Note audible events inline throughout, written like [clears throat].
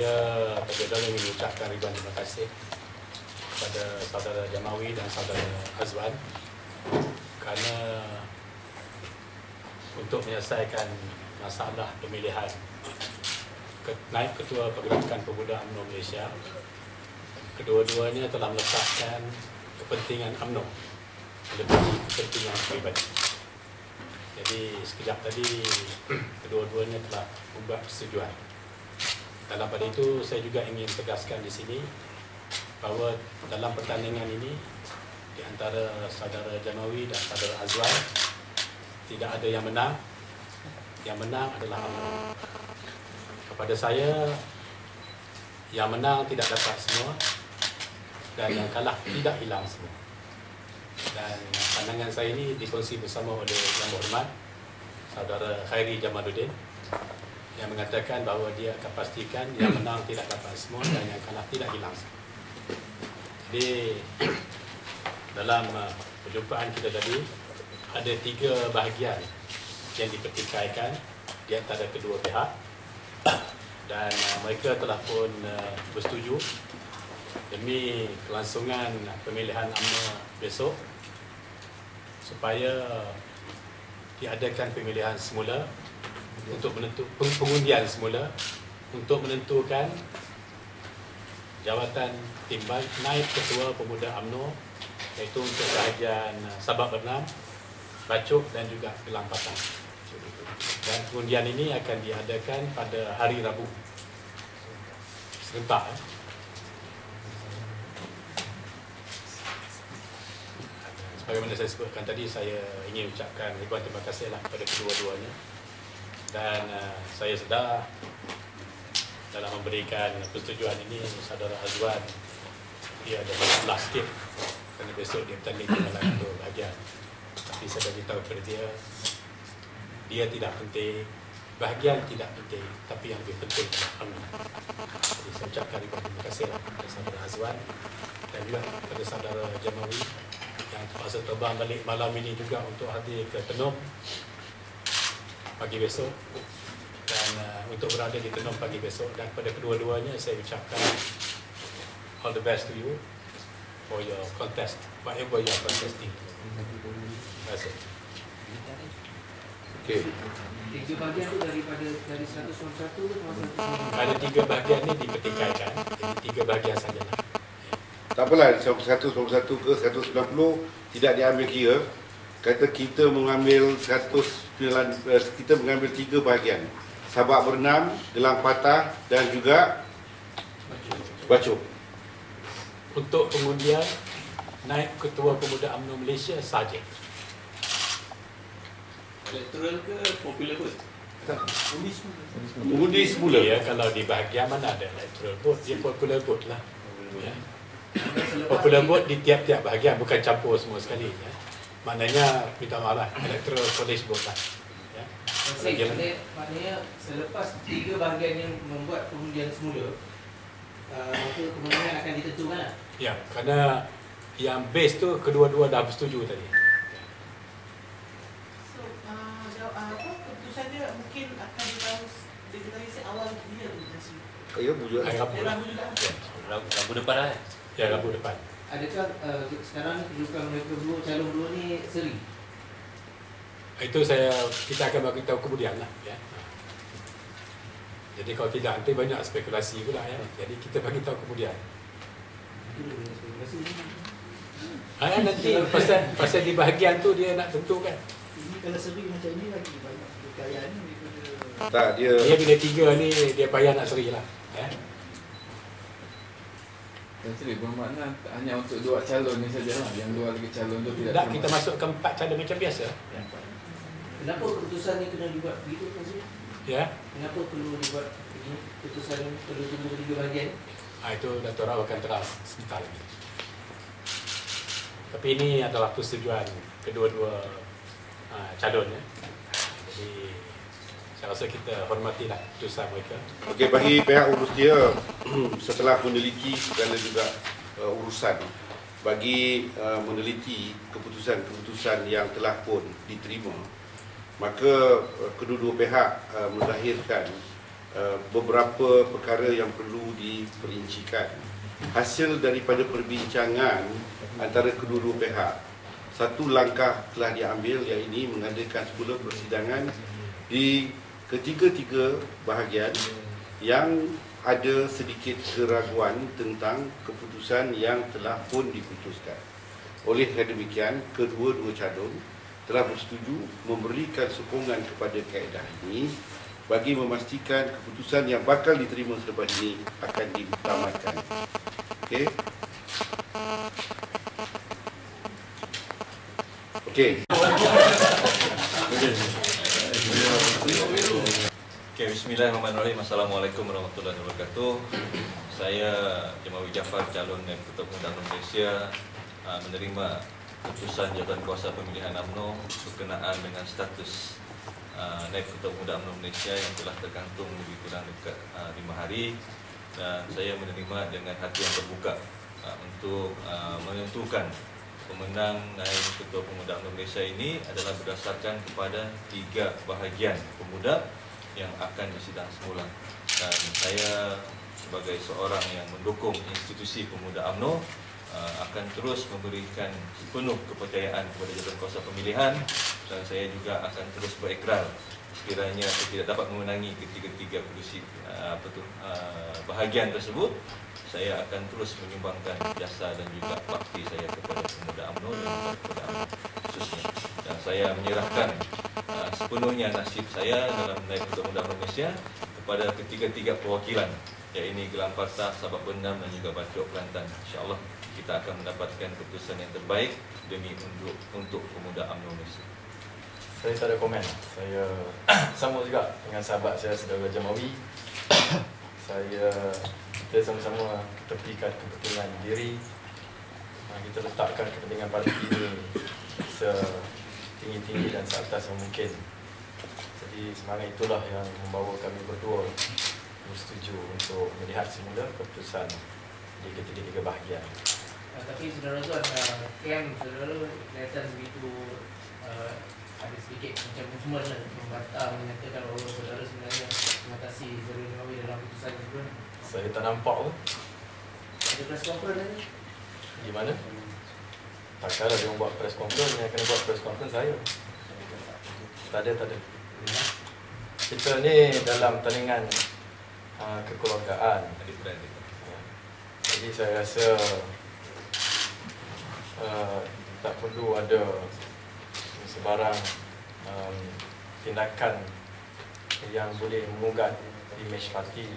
Saya terkadang ingin mengucapkan ribuan terima kasih kepada saudara Jamawi dan saudara Azwan kerana untuk menyelesaikan masalah pemilihan naik ketua pergerakan pemuda UMNO Malaysia. Kedua-duanya telah meletakkan kepentingan UMNO lebih kepentingan pribadi. Jadi sekejap tadi [clears throat] kedua-duanya telah membuat persetujuan dalam pada itu saya juga ingin tegaskan di sini bahawa dalam pertandingan ini di antara saudara Jamawi dan saudara Azwan tidak ada yang menang. Yang menang adalah UMNO kepada saya yang menang tidak dapat semua dan yang kalah tidak hilang semua. Dan pandangan saya ini dikongsi bersama oleh Yang Berhormat Saudara Khairi Jamaluddin yang mengatakan bahawa dia akan pastikan yang [coughs] menang tidak dapat semua dan yang kalah tidak hilang. Jadi [coughs] dalam uh, perjumpaan kita tadi ada tiga bahagian yang dipertikaikan di antara kedua pihak [coughs] dan uh, mereka telah pun uh, bersetuju demi kelangsungan pemilihan UMNO besok supaya diadakan pemilihan semula untuk menentu pengundian semula untuk menentukan jawatan timbang naik ketua pemuda UMNO iaitu untuk bahagian uh, Sabak Bernam, Bacuk dan juga Gelang Patang. Dan pengundian ini akan diadakan pada hari Rabu. Serentak eh. sebagaimana saya sebutkan tadi saya ingin ucapkan ribuan terima kasih lah kepada kedua-duanya dan uh, saya sedar dalam memberikan persetujuan ini saudara Azwan dia ada masalah sikit. Kerana besok dia bertanding dalam itu bahagian. Tapi saya dah beritahu kepada dia dia tidak penting bahagian tidak penting tapi yang lebih penting amin jadi saya ucapkan terima kasih kepada saudara Azwan dan juga kepada saudara Jamawi yang terpaksa terbang balik malam ini juga untuk hadir ke Tenung pagi besok dan uh, untuk berada di Tenung pagi besok dan kepada kedua-duanya saya ucapkan all the best to you for your contest whatever you are contesting terima kasih Okey. Tiga bahagian tu daripada dari 191 tu Ada tiga bahagian ni dipertikaikan. Jadi tiga bahagian sajalah. Tak apalah 191 ke 190 tidak diambil kira. Kata kita mengambil 109 eh, kita mengambil tiga bahagian. Sabak berenam, gelang patah dan juga bacuk. Untuk pengundian naik ketua pemuda UMNO Malaysia saja. Electoral ke popular vote? Undi semula. Ya, kalau di bahagian mana ada electoral vote, dia popular vote lah. Ya. Popular vote di tiap-tiap bahagian, bukan campur semua sekali. Ya. Maknanya, minta maaf lah, electoral college vote lah. Ya. Maksudnya, maknanya, maknanya selepas tiga bahagian yang membuat pengundian semula uh, maka kemenangan akan ditentukan lah. ya, kerana yang base tu kedua-dua dah bersetuju tadi. So, uh, jawab, uh, apa keputusan dia mungkin akan ditahu deklarasi awal dia nanti. Ya, bujuk. Hari Rabu lah. juga. Ya, Rabu, Rabu depan lah eh? Ya, Rabu depan. Adakah uh, sekarang ni kedudukan mereka dua calon dua ni seri? Itu saya kita akan bagi tahu kemudian lah ya. Jadi kalau tidak nanti banyak spekulasi pula ya. Jadi kita bagi tahu kemudian. Ha, nanti pasal pasal di bahagian tu dia nak tentukan. Ini kalau seri macam ini lagi banyak kekayaan ni daripada Tak dia Dia bila tiga ni dia payah nak seri lah. Ya. Dan sendiri bermakna tak hanya untuk dua calon ni sajalah Yang dua lagi calon tu tidak Tak kita masukkan empat calon macam biasa. Ya. Kenapa keputusan ni kena dibuat begitu Fazil? ya. Kenapa perlu dibuat begini? Keputusan ni perlu tunggu tiga bahagian? Ha, itu Dato' Rao akan terang sebentar lagi. Tapi ini adalah persetujuan kedua-dua uh, calon ya. Jadi saya rasa kita hormatilah keputusan mereka. Okey bagi pihak urus dia [clears throat] setelah meneliti segala juga uh, urusan bagi uh, meneliti keputusan-keputusan yang telah pun diterima maka uh, kedua-dua pihak uh, menzahirkan uh, beberapa perkara yang perlu diperincikan. Hasil daripada perbincangan antara kedua-dua pihak, satu langkah telah diambil iaitu mengadakan semula persidangan di ketiga-tiga bahagian yang ada sedikit keraguan tentang keputusan yang telah pun diputuskan. Oleh demikian, kedua-dua calon telah bersetuju memberikan sokongan kepada kaedah ini bagi memastikan keputusan yang bakal diterima selepas ini akan diutamakan. Okey. Okey. Okay, Bismillahirrahmanirrahim. Assalamualaikum warahmatullahi wabarakatuh. Saya Jemawi Jafar, calon Naib Ketua UMNO Malaysia uh, menerima keputusan Jabatan Kuasa Pemilihan UMNO berkenaan dengan status uh, Naib Ketua Pemuda UMNO Malaysia yang telah tergantung lebih kurang dekat uh, 5 hari dan saya menerima dengan hati yang terbuka untuk menentukan pemenang Naib Ketua Pemuda UMNO Malaysia ini adalah berdasarkan kepada tiga bahagian pemuda yang akan disidang semula. Dan saya sebagai seorang yang mendukung institusi pemuda UMNO uh, akan terus memberikan penuh kepercayaan kepada jabatan kuasa pemilihan dan saya juga akan terus berikrar sekiranya saya tidak dapat memenangi ketiga-tiga kursi uh, apa tu, uh, bahagian tersebut saya akan terus menyumbangkan jasa dan juga bakti saya kepada pemuda UMNO dan kepada UMNO khususnya. Dan saya menyerahkan uh, sepenuhnya nasib saya dalam naik untuk UMNO Malaysia kepada ketiga-tiga perwakilan iaitu Patah, Sabak Bendam dan juga Bacok Kelantan insyaAllah kita akan mendapatkan keputusan yang terbaik demi untuk untuk pemuda UMNO Malaysia Saya tak ada komen. Saya [coughs] sama juga dengan sahabat saya saudara Jamawi. [coughs] saya kita sama-sama ketepikan kepentingan diri. Ah, Kita letakkan kepentingan parti ini [coughs] setinggi-tinggi dan seatas mungkin. Jadi semangat itulah yang membawa kami berdua bersetuju untuk melihat semula keputusan di ketiga-tiga bahagian. Uh, tapi saudara Zuan, uh, kan saudara kelihatan begitu uh, ada sedikit macam movement lah membantah menyatakan bahawa saudara sebenarnya mengatasi Zerul Nawawi dalam keputusan sebelum ni. Saya tak nampak pun Ada press conference tadi? di mana. Takkanlah dia buat press conference, yang kena buat press conference saya. Tak ada, tak ada. Kita ni dalam tandingan uh, kekeluargaan. Ya. Jadi saya rasa uh, tak perlu ada sebarang um, tindakan yang boleh mengugat image parti.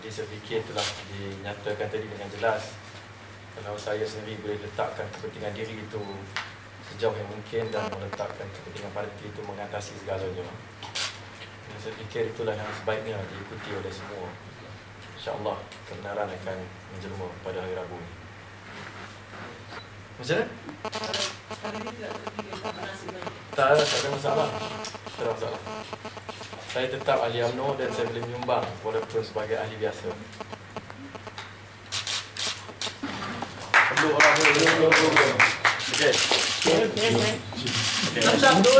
Jadi saya fikir telah dinyatakan tadi dengan jelas kalau saya sendiri boleh letakkan kepentingan diri itu sejauh yang mungkin dan meletakkan kepentingan parti itu mengatasi segalanya. Dan saya fikir itulah yang sebaiknya diikuti oleh semua. InsyaAllah kebenaran akan menjelma pada hari Rabu ini. Macam mana? Tak ada, tak ada masalah. Tak ada masalah. Saya tetap ahli UMNO dan saya boleh menyumbang walaupun sebagai ahli biasa. Perlu orang boleh belum belum belum belum. Okey. Samsam tu.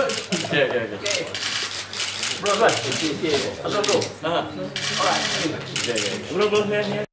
Okey okey okey. Bro, bro. Okey okey. Bro, bro. Ha. Alright. Okey okey. Bro, bro.